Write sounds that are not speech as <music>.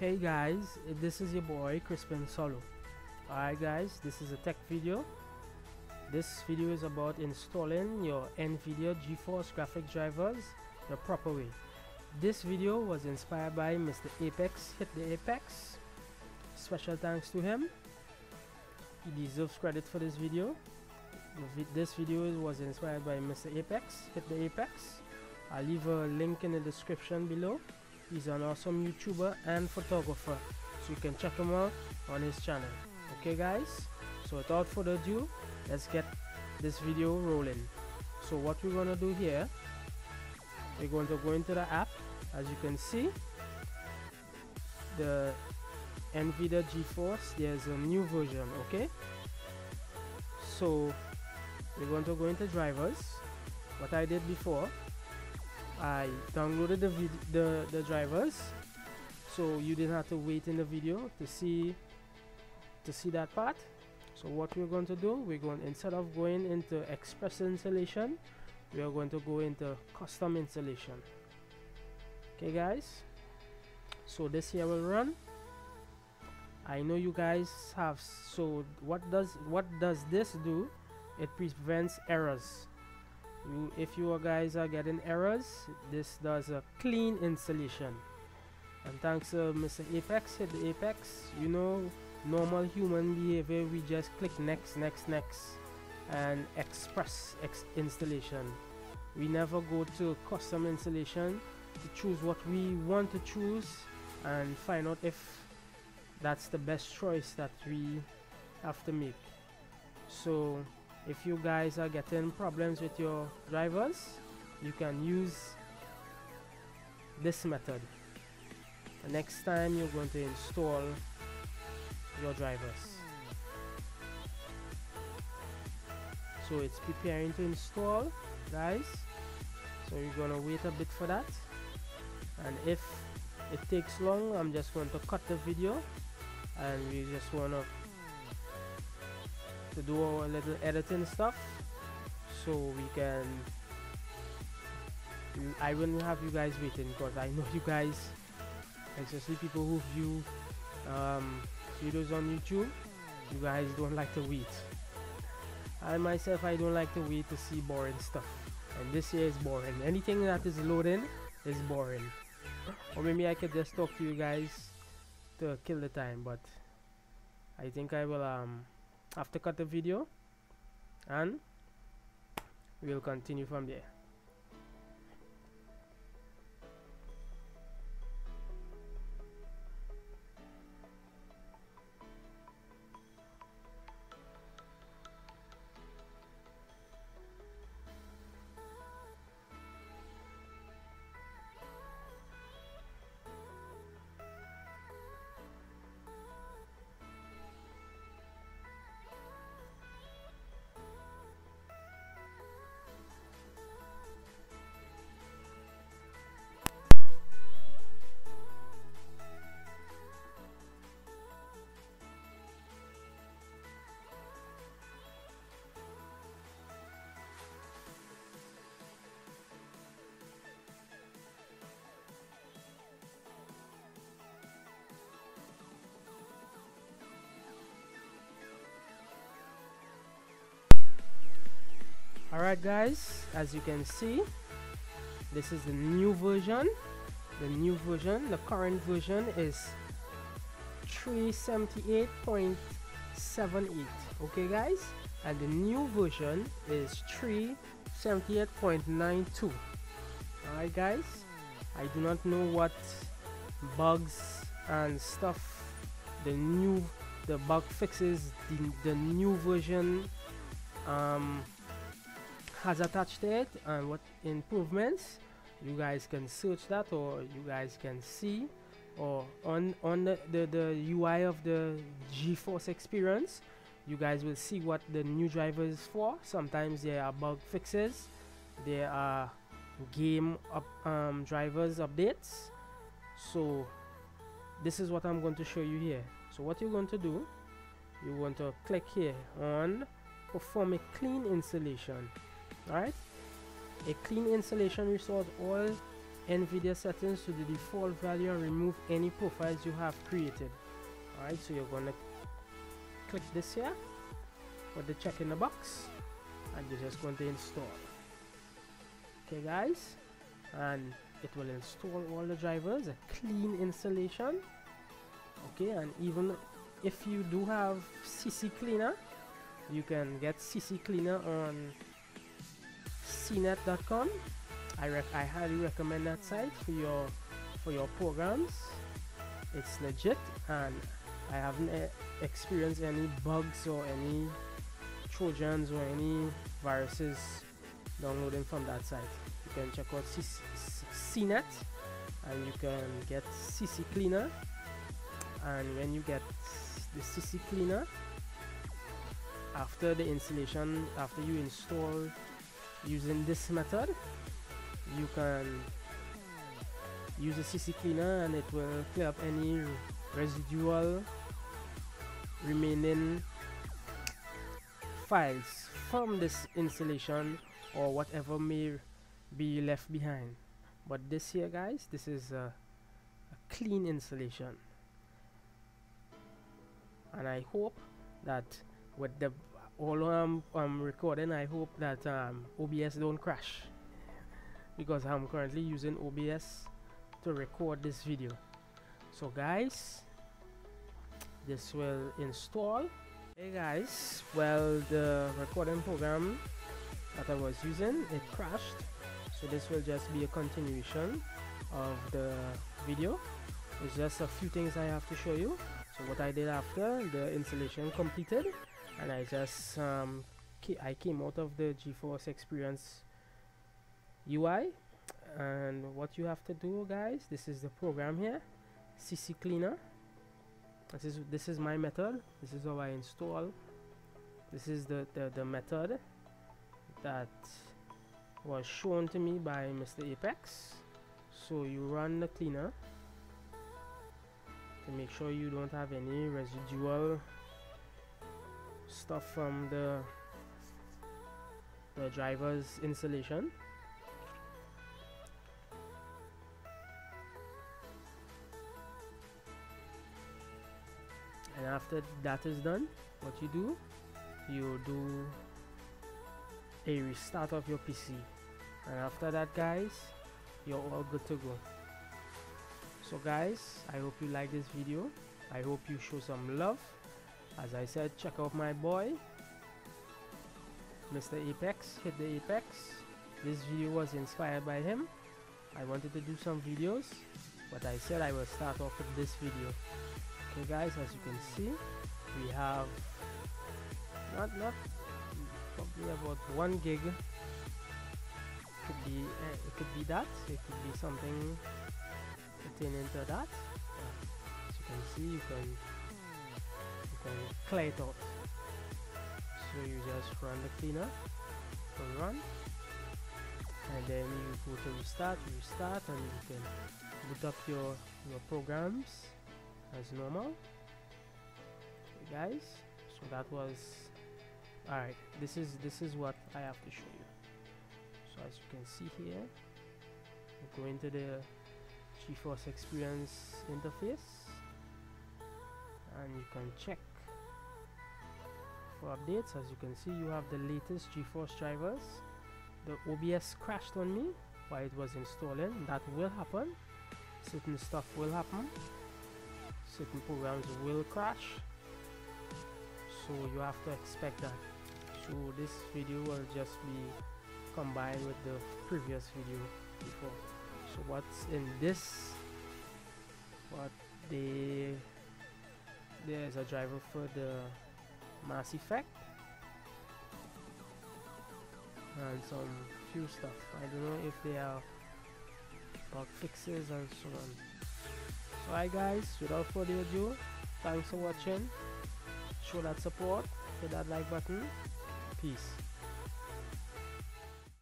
Hey guys, this is your boy Chrispine Solo. Alright guys, this is a tech video. This video is about installing your NVIDIA GeForce graphic drivers the proper way. This video was inspired by Mr. Apex Hit the Apex. Special thanks to him. He deserves credit for this video. Vi this video was inspired by Mr. Apex Hit the Apex. I'll leave a link in the description below. He's an awesome YouTuber and photographer, so you can check him out on his channel. Okay, guys? So, without further ado, let's get this video rolling. So, what we're gonna do here, we're going to go into the app. As you can see, the NVIDIA GeForce, there's a new version. Okay, so we're going to go into drivers. What I did before, I downloaded the, the, the drivers. So you didn't have to wait in the video to see to see that part. So what we're going to do we're going instead of going into express installation we are going to go into custom installation. Okay guys? So this here will run. I know you guys have so what does what does this do? It prevents errors you if you guys are getting errors this does a clean installation. And thanks uh, to Mr. Apex hit the Apex. You know normal human behavior we just click next next next and express ex installation. We never go to custom installation to choose what we want to choose and find out if that's the best choice that we have to make. So if you guys are getting problems with your drivers you can use this method. The next time you're going to install your drivers. So it's preparing to install guys. So you're gonna wait a bit for that. And if it takes long I'm just going to cut the video. And we just wanna to do a little editing stuff so we can I wouldn't have you guys waiting because I know <laughs> you guys especially people who view um, videos on YouTube. You guys don't like to wait. I myself I don't like to wait to see boring stuff. And this year is boring. Anything that is loading is boring. Or maybe I could just talk to you guys to kill the time but I think I will um have to cut the video and we'll continue from there guys as you can see this is the new version. The new version the current version is 378.78 okay guys? And the new version is 378.92 alright guys? I do not know what bugs and stuff the new the bug fixes the, the new version um, has attached it and what improvements you guys can search that or you guys can see or on on the, the, the UI of the GeForce experience you guys will see what the new driver is for. Sometimes there are bug fixes. There are game up um, drivers updates. So this is what I'm going to show you here. So what you're going to do you want to click here on perform a clean installation Alright? A clean installation restores all NVIDIA settings to the default value and remove any profiles you have created. Alright, so you're gonna click this here, put the check in the box, and you're just going to install. Okay guys, and it will install all the drivers, a clean installation. Okay, and even if you do have CC Cleaner, you can get CC Cleaner on cnet.com I, I highly recommend that site for your for your programs. It's legit and I haven't uh, experienced any bugs or any trojans or any viruses downloading from that site. You can check out CNET and you can get CC Cleaner. And when you get the CC Cleaner after the installation after you install using this method. You can use a CC cleaner and it will clear up any residual remaining files from this installation or whatever may be left behind. But this here guys this is a, a clean installation. And I hope that with the all I'm, I'm recording I hope that um, OBS don't crash. Because I'm currently using OBS to record this video. So guys this will install. Hey guys well the recording program that I was using it crashed. So this will just be a continuation of the video. It's just a few things I have to show you. So what I did after the installation completed and I just um, I came out of the GeForce Experience UI and what you have to do guys this is the program here CC cleaner. This is this is my method. This is how I install. This is the, the, the method that was shown to me by Mr. Apex. So you run the cleaner to make sure you don't have any residual stuff from the the driver's installation and after that is done what you do you do a restart of your PC and after that guys you're all good to go. So guys I hope you like this video. I hope you show some love as I said check out my boy Mr. Apex hit the Apex. This video was inspired by him. I wanted to do some videos but I said I will start off with this video. Okay guys as you can see we have not not probably about one gig. Could be uh, it could be that. It could be something pertaining to that. As you can see you can clear it out so you just run the cleaner to run. And then you go to restart restart and you can boot up your your programs as normal. Okay, guys so that was alright this is this is what I have to show you. So as you can see here we go into the GeForce Experience interface. And you can check for updates. As you can see you have the latest GeForce drivers. The OBS crashed on me while it was installing. That will happen. Certain stuff will happen. Certain programs will crash. So you have to expect that. So this video will just be combined with the previous video before. So what's in this? What they there's a driver for the Mass Effect uh, and some few stuff. I don't know if they are bug fixes and so on. So hi guys, without further ado, thanks for watching. Show that support, hit that like button. Peace.